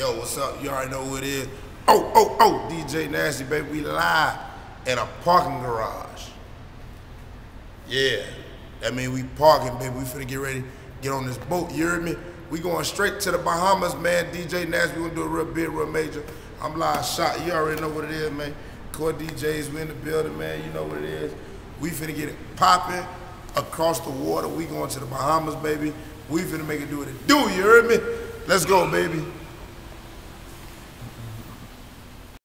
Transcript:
Yo, what's up? You already know who it is. Oh, oh, oh, DJ Nasty, baby. We live in a parking garage. Yeah. That mean we parking, baby. We finna get ready, get on this boat. You hear me? We going straight to the Bahamas, man. DJ Nasty, we gonna do a real big, real major. I'm live shot. You already know what it is, man. Core DJs, we in the building, man. You know what it is. We finna get it popping across the water. We going to the Bahamas, baby. We finna make it do what it do. You hear me? Let's go, baby.